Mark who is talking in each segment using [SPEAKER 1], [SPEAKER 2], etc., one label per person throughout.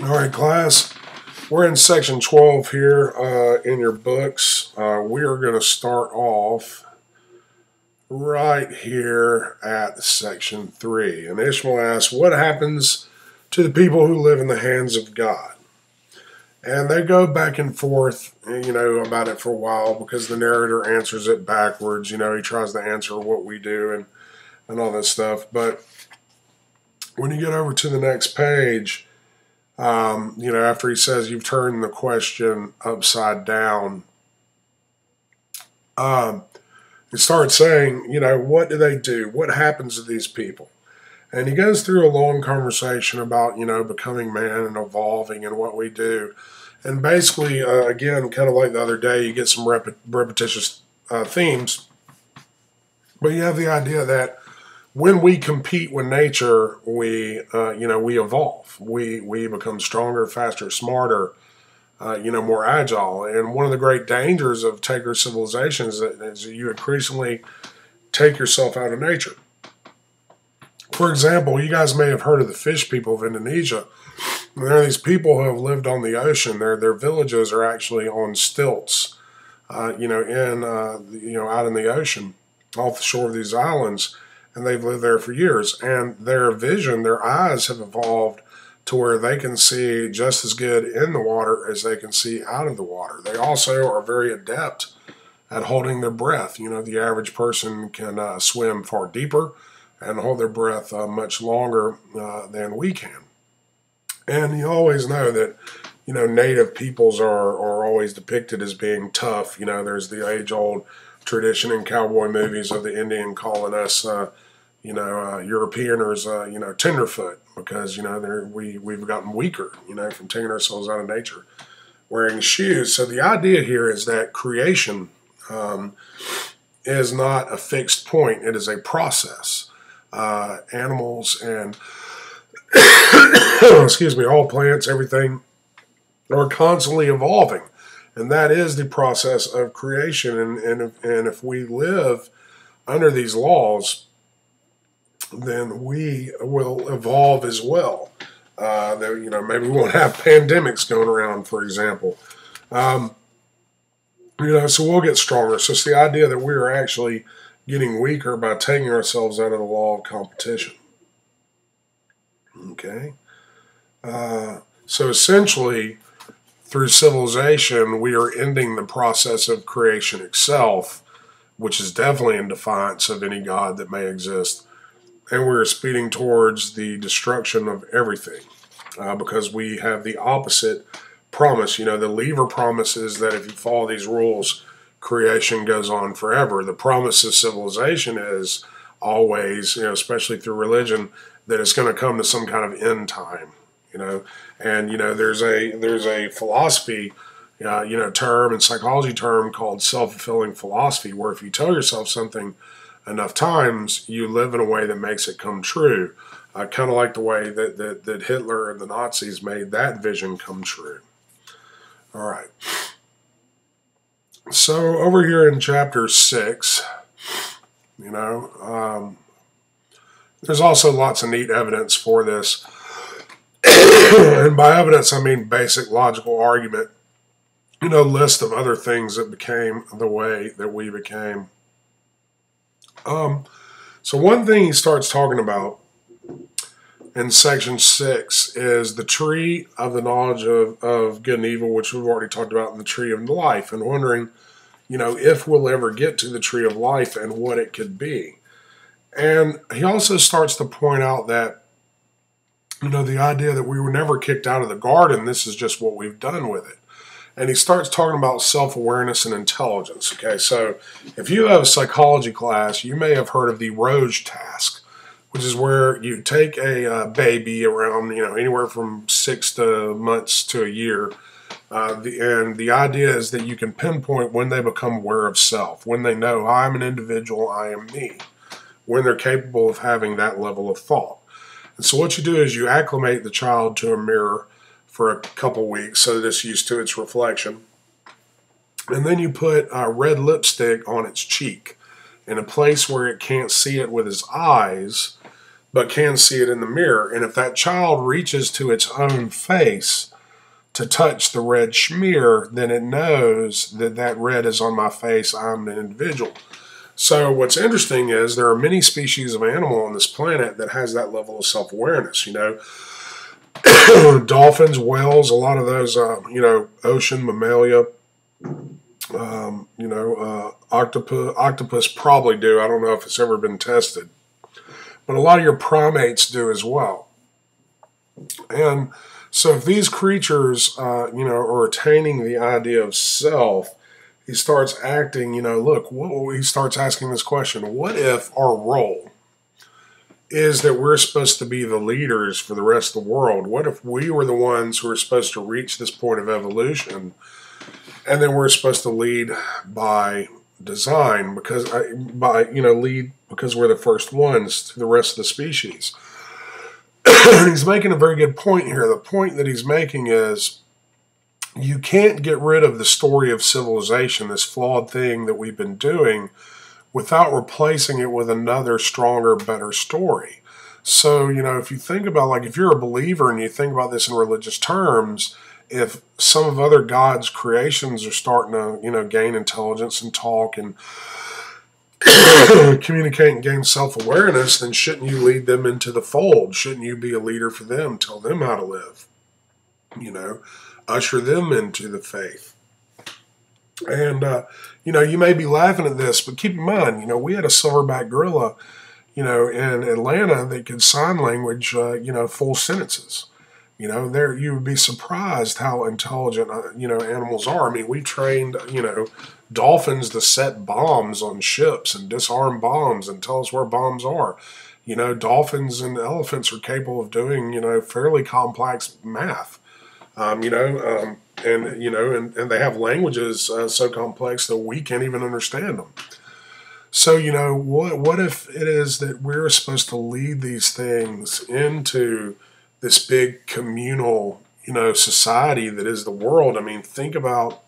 [SPEAKER 1] All right, class. We're in section 12 here uh, in your books. Uh, we are going to start off right here at section 3. And Ishmael asks, What happens to the people who live in the hands of God? And they go back and forth, you know, about it for a while because the narrator answers it backwards. You know, he tries to answer what we do and, and all that stuff. But when you get over to the next page, um, you know, after he says you've turned the question upside down, um, he starts saying, you know, what do they do? What happens to these people? And he goes through a long conversation about, you know, becoming man and evolving and what we do. And basically, uh, again, kind of like the other day, you get some rep- repetitious uh, themes. But you have the idea that when we compete with nature, we uh, you know we evolve. We we become stronger, faster, smarter, uh, you know, more agile. And one of the great dangers of taker civilizations is that you increasingly take yourself out of nature. For example, you guys may have heard of the fish people of Indonesia. There are these people who have lived on the ocean. Their their villages are actually on stilts, uh, you know, in uh, you know out in the ocean, off the shore of these islands and they've lived there for years. And their vision, their eyes have evolved to where they can see just as good in the water as they can see out of the water. They also are very adept at holding their breath. You know, the average person can uh, swim far deeper and hold their breath uh, much longer uh, than we can. And you always know that, you know, native peoples are, are always depicted as being tough. You know, there's the age old tradition in cowboy movies of the Indian calling us, uh, you know, uh, Europeaners, uh, you know, tenderfoot because you know we we've gotten weaker, you know, from taking ourselves out of nature, wearing shoes. So the idea here is that creation um, is not a fixed point; it is a process. Uh, animals and excuse me, all plants, everything are constantly evolving and that is the process of creation. And and if, and if we live under these laws, then we will evolve as well. Uh, that you know maybe we won't have pandemics going around, for example. Um, you know, so we'll get stronger. So it's the idea that we are actually getting weaker by taking ourselves out of the law of competition. Okay. Uh, so essentially, through civilization, we are ending the process of creation itself, which is definitely in defiance of any God that may exist. And we're speeding towards the destruction of everything uh, because we have the opposite promise. You know, the leaver promise is that if you follow these rules, creation goes on forever. The promise of civilization is always, you know, especially through religion, that it's going to come to some kind of end time you know? And you know there's a there's a philosophy uh, you know term and psychology term called self-fulfilling philosophy where if you tell yourself something enough times you live in a way that makes it come true. Uh, kind of like the way that, that, that hitler and the nazis made that vision come true. All right. So over here in chapter six you know um, there's also lots of neat evidence for this and by evidence, I mean basic logical argument, you know, list of other things that became the way that we became. Um, so, one thing he starts talking about in section six is the tree of the knowledge of, of good and evil, which we've already talked about in the tree of life, and wondering, you know, if we'll ever get to the tree of life and what it could be. And he also starts to point out that you know, the idea that we were never kicked out of the garden, this is just what we've done with it. And he starts talking about self awareness and intelligence. Okay, so if you have a psychology class, you may have heard of the rouge task, which is where you take a uh, baby around, you know, anywhere from six to months to a year. Uh, the, and the idea is that you can pinpoint when they become aware of self, when they know I'm an individual, I am me, when they're capable of having that level of thought. So what you do is you acclimate the child to a mirror for a couple weeks so that it's used to its reflection. And then you put a red lipstick on its cheek in a place where it can't see it with its eyes. but can see it in the mirror. And if that child reaches to its own face to touch the red schmear, then it knows that that red is on my face. I'm an individual. So what's interesting is there are many species of animal on this planet that has that level of self-awareness. You know, dolphins, whales, a lot of those, uh, you know, ocean mammalia, um, you know, uh, octopus, octopus probably do. I don't know if it's ever been tested, but a lot of your primates do as well. And so, if these creatures, uh, you know, are attaining the idea of self, he starts acting. You know, look, what, he starts asking this question: What if our role is that we're supposed to be the leaders for the rest of the world? What if we were the ones who are supposed to reach this point of evolution? and then we're supposed to lead by design because I, by you know lead because we're the first ones to the rest of the species. he's making a very good point here. The point that he's making is you can't get rid of the story of civilization, this flawed thing that we've been doing, without replacing it with another stronger, better story. So, you know, if you think about like if you're a believer and you think about this in religious terms, if some of other God's creations are starting to, you know, gain intelligence and talk and communicate and gain self awareness, then shouldn't you lead them into the fold? Shouldn't you be a leader for them? Tell them how to live. You know, usher them into the faith. And, uh, you know, you may be laughing at this, but keep in mind, you know, we had a silverback gorilla, you know, in Atlanta that could sign language, uh, you know, full sentences. You know, there you would be surprised how intelligent uh, you know animals are. I mean, we trained you know dolphins to set bombs on ships and disarm bombs and tell us where bombs are. You know, dolphins and elephants are capable of doing you know fairly complex math. Um, you know, um, and you know, and, and they have languages uh, so complex that we can't even understand them. So you know, what what if it is that we're supposed to lead these things into this big communal, you know, society that is the world. I mean, think about,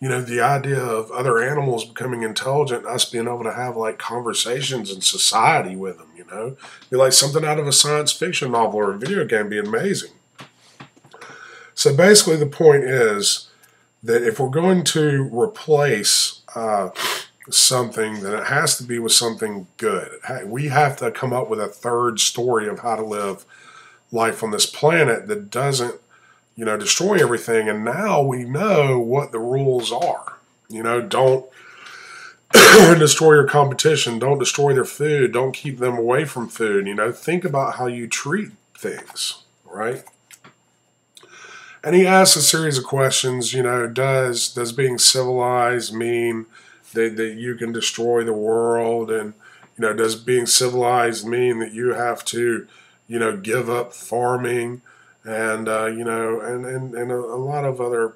[SPEAKER 1] you know, the idea of other animals becoming intelligent, us being able to have like conversations in society with them, you know, be like something out of a science fiction novel or a video game, be amazing. So basically, the point is that if we're going to replace uh, something, then it has to be with something good. We have to come up with a third story of how to live life on this planet that doesn't, you know, destroy everything. And now we know what the rules are. You know, don't destroy your competition. Don't destroy their food. Don't keep them away from food. You know, think about how you treat things, right? And he asks a series of questions. You know, does does being civilized mean that, that you can destroy the world? And you know, does being civilized mean that you have to you know, give up farming and, uh, you know, and, and, and a, a lot of other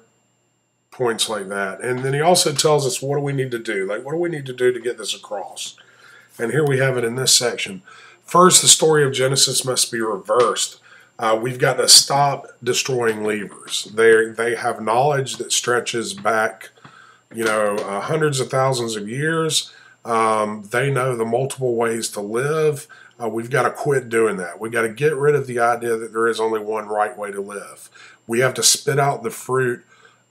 [SPEAKER 1] points like that. And then he also tells us what do we need to do? Like, what do we need to do to get this across? And here we have it in this section. First, the story of Genesis must be reversed. Uh, we've got to stop destroying leavers. They they have knowledge that stretches back, you know, uh, hundreds of thousands of years. Um, they know the multiple ways to live. Uh, we've got to quit doing that. We've got to get rid of the idea that there is only one right way to live. We have to spit out the fruit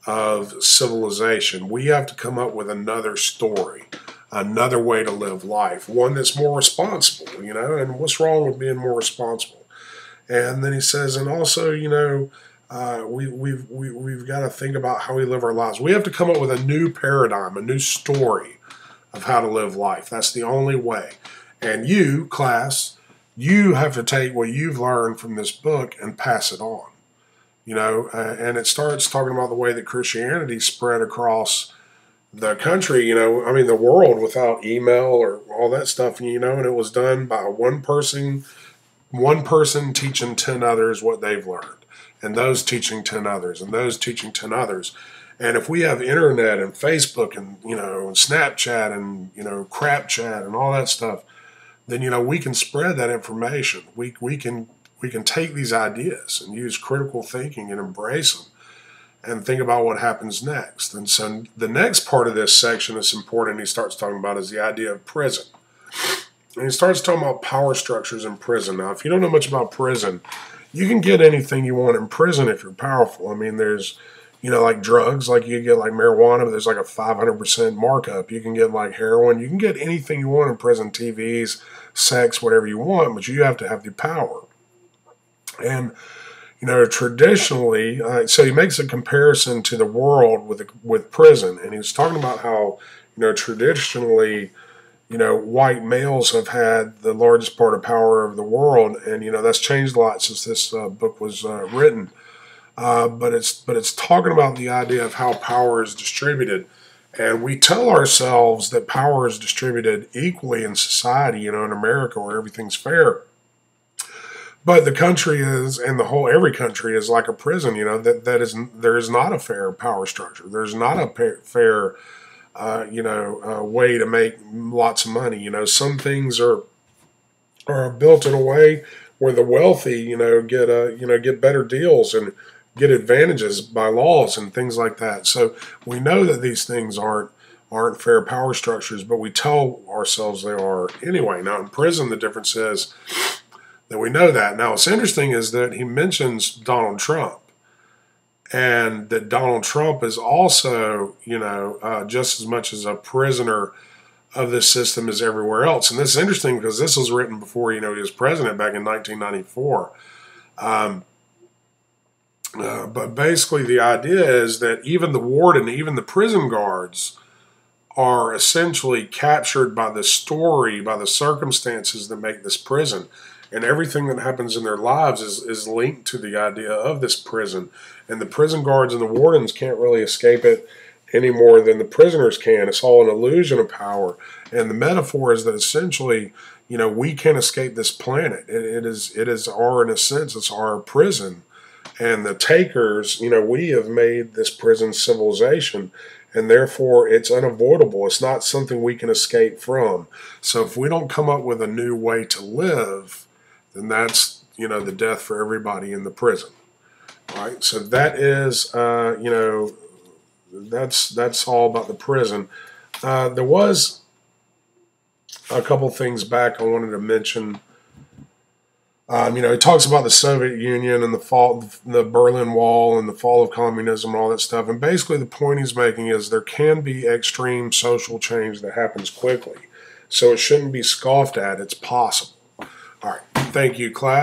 [SPEAKER 1] of civilization. We have to come up with another story, another way to live life, one that's more responsible, you know, and what's wrong with being more responsible? And then he says, and also, you know, uh, we, we've, we, we've got to think about how we live our lives. We have to come up with a new paradigm, a new story of how to live life. That's the only way. And you, class, you have to take what you've learned from this book and pass it on. You know, uh, and it starts talking about the way that Christianity spread across the country, you know, I mean, the world without email or all that stuff, you know, and it was done by one person, one person teaching 10 others what they've learned, and those teaching 10 others, and those teaching 10 others. And if we have internet and Facebook and, you know, Snapchat and, you know, crap chat and all that stuff, then you know we can spread that information. We we can we can take these ideas and use critical thinking and embrace them and think about what happens next. And so the next part of this section that's important he starts talking about is the idea of prison. And he starts talking about power structures in prison. Now, if you don't know much about prison, you can get anything you want in prison if you're powerful. I mean, there's, you know, like drugs, like you get like marijuana, but there's like a 500% markup. You can get like heroin. You can get anything you want in prison, TVs, sex, whatever you want, but you have to have the power. And, you know, traditionally, uh, so he makes a comparison to the world with with prison, and he's talking about how, you know, traditionally, you know, white males have had the largest part of power over the world, and you know that's changed a lot since this uh, book was uh, written. Uh, but it's but it's talking about the idea of how power is distributed, and we tell ourselves that power is distributed equally in society. You know, in America where everything's fair. But the country is, and the whole every country is like a prison. You know that that is there is not a fair power structure. There's not a fair uh, you know, a way to make lots of money. You know, some things are are built in a way where the wealthy, you know, get a you know get better deals and get advantages by laws and things like that. So we know that these things aren't aren't fair power structures, but we tell ourselves they are anyway. Now in prison, the difference is that we know that. Now what's interesting is that he mentions Donald Trump and that Donald Trump is also, you know, uh, just as much as a prisoner of this system as everywhere else. And this is interesting because this was written before, you know, he was president back in 1994. Um, uh, but basically, the idea is that even the warden, even the prison guards, are essentially captured by the story, by the circumstances that make this prison and everything that happens in their lives is, is linked to the idea of this prison. And the prison guards and the wardens can't really escape it any more than the prisoners can. It's all an illusion of power. And the metaphor is that essentially, you know, we can't escape this planet. it, it is it is our in a sense, it's our prison. And the takers, you know, we have made this prison civilization and therefore it's unavoidable. It's not something we can escape from. So if we don't come up with a new way to live, then that's you know the death for everybody in the prison. Right. So that is uh, you know that's that's all about the prison. Uh, there was a couple things back I wanted to mention. Um, you know, he talks about the Soviet Union and the fall, the Berlin Wall, and the fall of communism, and all that stuff. And basically, the point he's making is there can be extreme social change that happens quickly, so it shouldn't be scoffed at. It's possible. All right. Thank you, class.